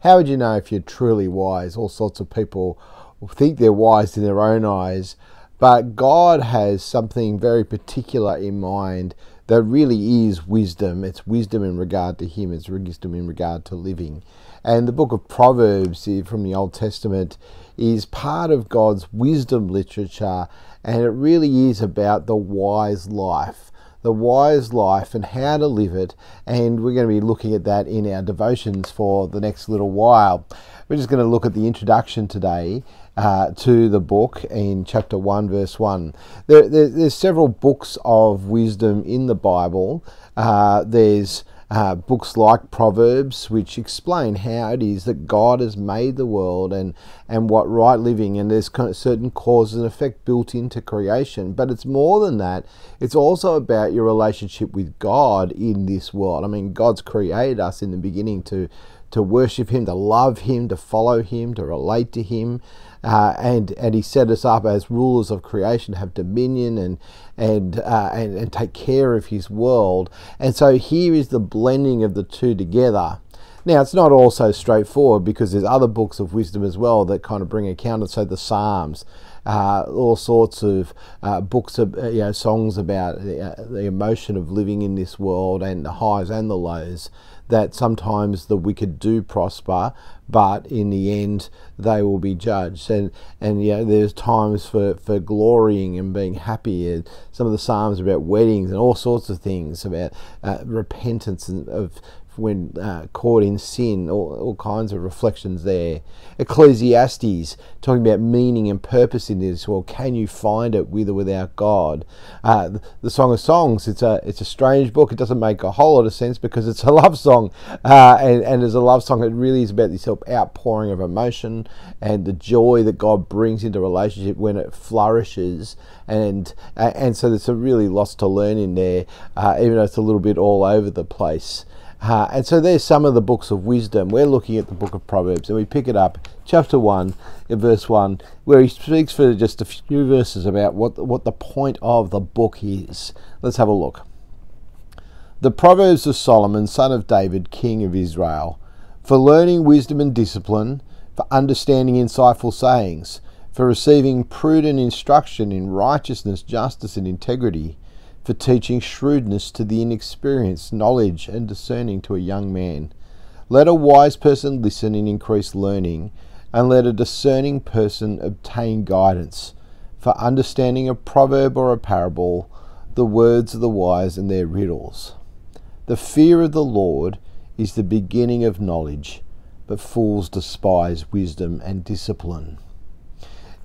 How would you know if you're truly wise? All sorts of people think they're wise in their own eyes, but God has something very particular in mind that really is wisdom. It's wisdom in regard to Him, it's wisdom in regard to living. And the book of Proverbs eh, from the Old Testament is part of God's wisdom literature, and it really is about the wise life the wise life and how to live it. And we're going to be looking at that in our devotions for the next little while. We're just going to look at the introduction today uh, to the book in chapter 1, verse 1. There, there, there's several books of wisdom in the Bible. Uh, there's uh, books like Proverbs, which explain how it is that God has made the world and, and what right living, and there's kind of certain cause and effect built into creation. But it's more than that, it's also about your relationship with God in this world. I mean, God's created us in the beginning to to worship Him, to love Him, to follow Him, to relate to Him. Uh, and and he set us up as rulers of creation, have dominion and and, uh, and and take care of his world. And so here is the blending of the two together. Now it's not all so straightforward because there's other books of wisdom as well that kind of bring account of, so the Psalms. Uh, all sorts of uh, books of uh, you know songs about the, uh, the emotion of living in this world and the highs and the lows that sometimes the wicked do prosper, but in the end they will be judged. And and you know, there's times for, for glorying and being happy. And some of the psalms about weddings and all sorts of things about uh, repentance and of when uh, caught in sin, all, all kinds of reflections there. Ecclesiastes, talking about meaning and purpose in this. Well, can you find it with or without God? Uh, the, Song of Songs, it's a it's a strange book. It doesn't make a whole lot of sense because it's a love song, uh, and, and as a love song, it really is about this outpouring of emotion and the joy that God brings into relationship when it flourishes. And and so there's a really lots to learn in there, uh, even though it's a little bit all over the place. Uh, and so there's some of the books of wisdom. We're looking at the book of Proverbs, and we pick it up, chapter 1, in verse 1, where he speaks for just a few verses about what, what the point of the book is. Let's have a look. The Proverbs of Solomon, son of David, king of Israel, for learning wisdom and discipline, for understanding insightful sayings, for receiving prudent instruction in righteousness, justice, and integrity for teaching shrewdness to the inexperienced, knowledge and discerning to a young man. Let a wise person listen and increase learning, and let a discerning person obtain guidance. For understanding a proverb or a parable, the words of the wise and their riddles. The fear of the Lord is the beginning of knowledge, but fools despise wisdom and discipline.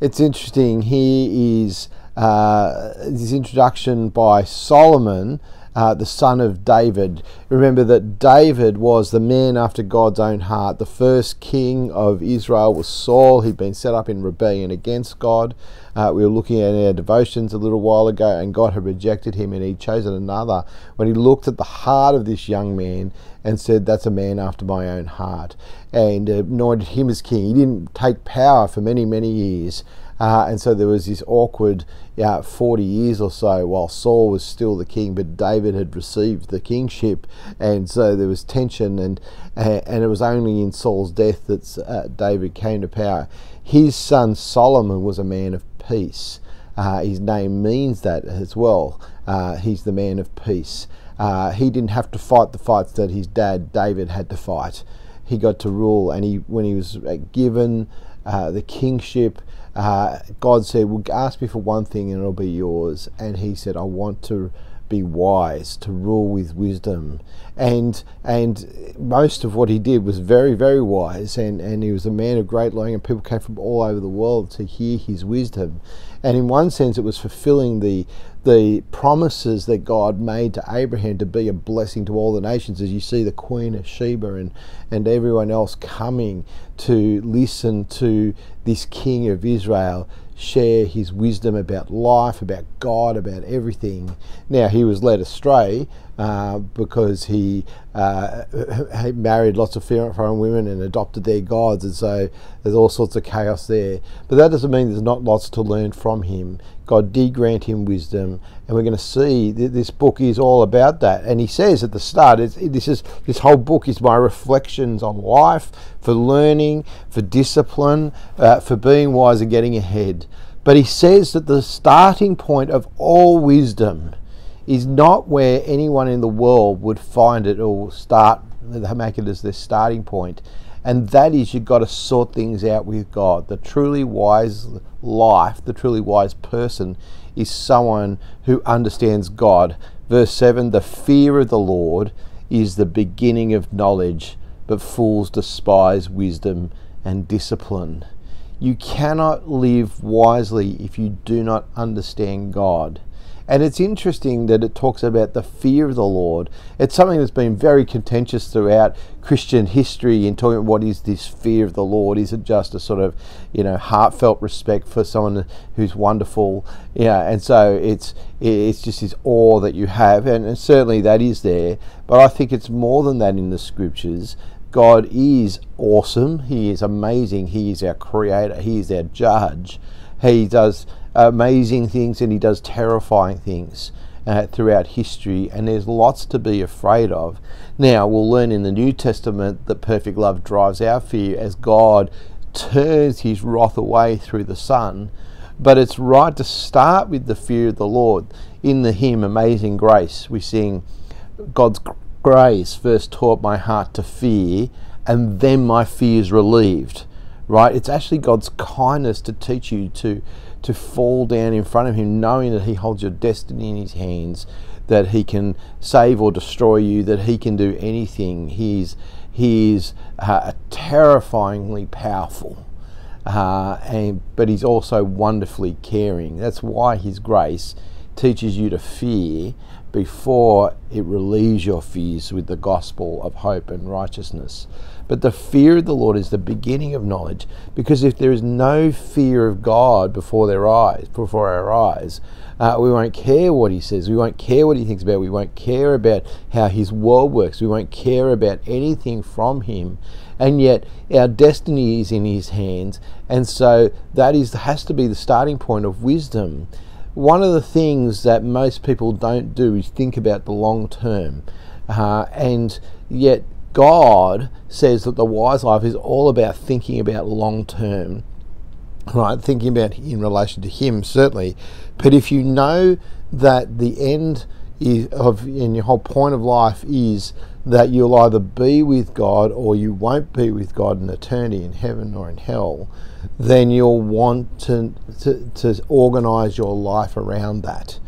It's interesting, he is uh, this introduction by Solomon, uh, the son of David. Remember that David was the man after God's own heart. The first king of Israel was Saul. He'd been set up in rebellion against God. Uh, we were looking at our devotions a little while ago, and God had rejected him and he'd chosen another. When he looked at the heart of this young man and said, That's a man after my own heart, and anointed him as king. He didn't take power for many, many years. Uh, and so there was this awkward yeah, 40 years or so while Saul was still the king, but David had received the kingship. And so there was tension, and, and it was only in Saul's death that uh, David came to power. His son Solomon was a man of peace. Uh, his name means that as well. Uh, he's the man of peace. Uh, he didn't have to fight the fights that his dad David had to fight. He got to rule, and he when he was uh, given uh, the kingship, uh, God said, Well, ask me for one thing and it'll be yours. And he said, I want to be wise, to rule with wisdom. And and most of what he did was very, very wise and, and he was a man of great learning and people came from all over the world to hear his wisdom. And in one sense it was fulfilling the the promises that God made to Abraham to be a blessing to all the nations, as you see the Queen of Sheba and, and everyone else coming to listen to this King of Israel share his wisdom about life, about God, about everything. Now, he was led astray uh, because he, uh, he married lots of foreign women and adopted their gods, and so there's all sorts of chaos there. But that doesn't mean there's not lots to learn from him. God did grant him wisdom, and we're going to see that this book is all about that. And he says at the start, this is this whole book is my reflections on life, for learning, for discipline, uh, for being wise and getting ahead. But he says that the starting point of all wisdom is not where anyone in the world would find it or start, make it as their starting point. And that is you've got to sort things out with God. The truly wise life, the truly wise person, is someone who understands God. Verse 7 The fear of the Lord is the beginning of knowledge, but fools despise wisdom and discipline. You cannot live wisely if you do not understand God. And it's interesting that it talks about the fear of the Lord. It's something that's been very contentious throughout Christian history in talking about what is this fear of the Lord. Is it just a sort of, you know, heartfelt respect for someone who's wonderful? Yeah, and so it's it's just this awe that you have, and, and certainly that is there. But I think it's more than that in the scriptures. God is awesome. He is amazing. He is our creator. He is our judge. He does amazing things and he does terrifying things uh, throughout history, and there's lots to be afraid of. Now, we'll learn in the New Testament that perfect love drives our fear as God turns his wrath away through the Son. But it's right to start with the fear of the Lord. In the hymn Amazing Grace, we sing, God's grace first taught my heart to fear, and then my fears relieved. Right? It's actually God's kindness to teach you to, to fall down in front of Him, knowing that He holds your destiny in His hands, that He can save or destroy you, that He can do anything. He's He is uh, terrifyingly powerful. Uh, and but he's also wonderfully caring. That's why his grace teaches you to fear before it relieves your fears with the gospel of hope and righteousness. But the fear of the Lord is the beginning of knowledge, because if there is no fear of God before their eyes, before our eyes, uh, we won't care what He says. We won't care what He thinks about. We won't care about how His world works. We won't care about anything from Him. And yet, our destiny is in His hands, and so that is has to be the starting point of wisdom one of the things that most people don't do is think about the long term. Uh, and yet, God says that the wise life is all about thinking about long term, right? Thinking about in relation to Him, certainly. But if you know that the end is of and your whole point of life is that you'll either be with God or you won't be with God in eternity in heaven or in hell, then you'll want to, to, to organize your life around that.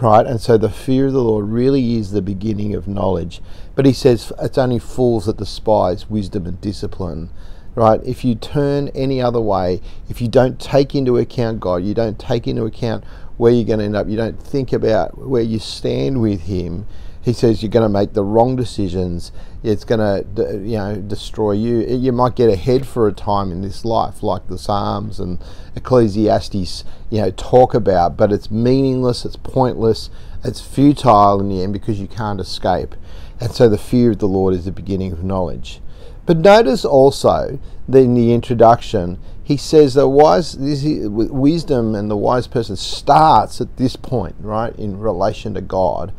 Right? And so the fear of the Lord really is the beginning of knowledge. But he says it's only fools that despise wisdom and discipline. Right? If you turn any other way, if you don't take into account God, you don't take into account where you're going to end up, you don't think about where you stand with Him, he says you're going to make the wrong decisions. It's going to, you know, destroy you. You might get ahead for a time in this life, like the Psalms and Ecclesiastes, you know, talk about. But it's meaningless. It's pointless. It's futile in the end because you can't escape. And so the fear of the Lord is the beginning of knowledge. But notice also that in the introduction, he says that wise wisdom and the wise person starts at this point, right, in relation to God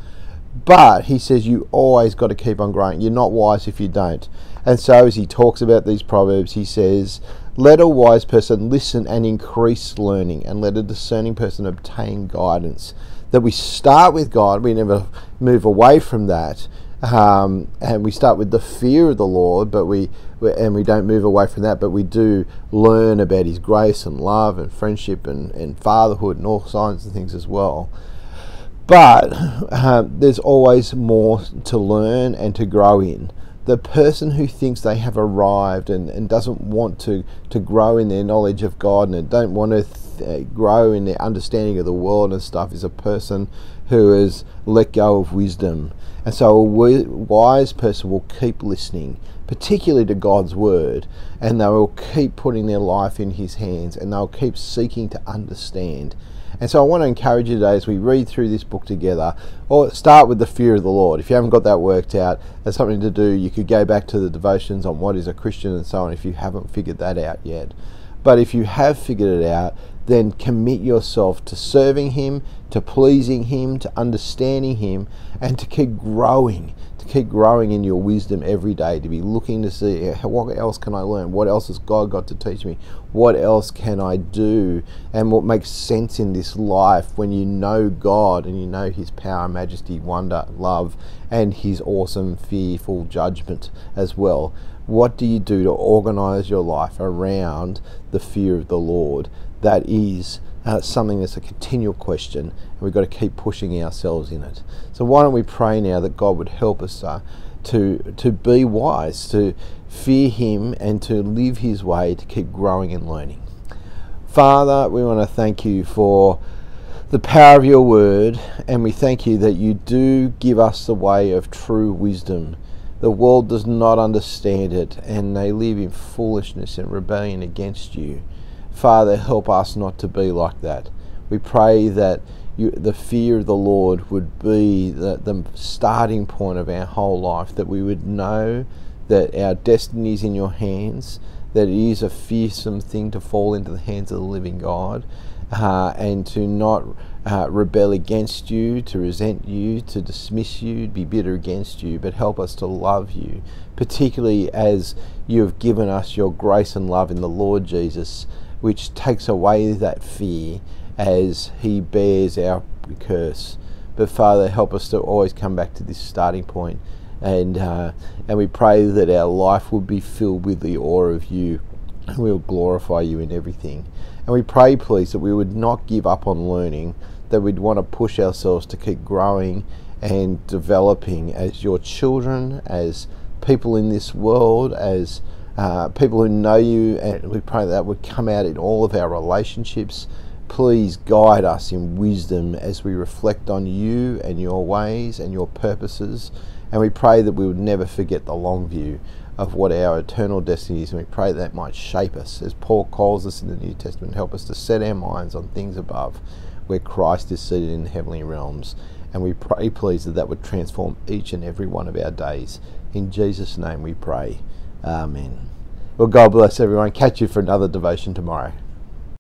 but he says you always got to keep on growing. You're not wise if you don't. And so as he talks about these proverbs, he says, Let a wise person listen and increase learning, and let a discerning person obtain guidance. That we start with God, we never move away from that. Um, and we start with the fear of the Lord, but we and we don't move away from that, but we do learn about His grace and love and friendship and, and fatherhood and all signs and things as well. But uh, there's always more to learn and to grow in. The person who thinks they have arrived and, and doesn't want to, to grow in their knowledge of God and don't want to th- grow in their understanding of the world and stuff is a person who has let go of wisdom. And so a wise person will keep listening, particularly to God's word, and they will keep putting their life in His hands and they'll keep seeking to understand And so I want to encourage you today as we read through this book together, or start with the fear of the Lord. If you haven't got that worked out, that's something to do. You could go back to the devotions on what is a Christian and so on if you haven't figured that out yet. But if you have figured it out, then commit yourself to serving Him, to pleasing Him, to understanding Him, and to keep growing, to keep growing in your wisdom every day, to be looking to see what else can I learn? What else has God got to teach me? What else can I do? And what makes sense in this life when you know God and you know His power, majesty, wonder, love, and His awesome, fearful judgment as well. What do you do to organize your life around the fear of the Lord? That is uh, something that's a continual question, and we've got to keep pushing ourselves in it. So why don't we pray now that God would help us uh, to to be wise, to fear Him, and to live His way, to keep growing and learning. Father, we want to thank you for the power of your word, and we thank you that you do give us the way of true wisdom. The world does not understand it, and they live in foolishness and rebellion against you. Father, help us not to be like that. We pray that you, the fear of the Lord would be the, the starting point of our whole life, that we would know that our destiny is in your hands, that it is a fearsome thing to fall into the hands of the living God, uh, and to not uh, rebel against you, to resent you, to dismiss you, be bitter against you, but help us to love you, particularly as you have given us your grace and love in the Lord Jesus which takes away that fear as He bears our curse. But Father, help us to always come back to this starting point, and uh, and we pray that our life will be filled with the awe of You, and we'll glorify You in everything. And we pray, please, that we would not give up on learning, that we'd want to push ourselves to keep growing and developing as Your children, as people in this world, as uh, people who know you, and we pray that would come out in all of our relationships. Please guide us in wisdom as we reflect on you and your ways and your purposes. And we pray that we would never forget the long view of what our eternal destiny is. And we pray that might shape us, as Paul calls us in the New Testament, help us to set our minds on things above, where Christ is seated in the heavenly realms. And we pray, please, that that would transform each and every one of our days. In Jesus' name we pray. Amen. Well, God bless everyone. Catch you for another devotion tomorrow.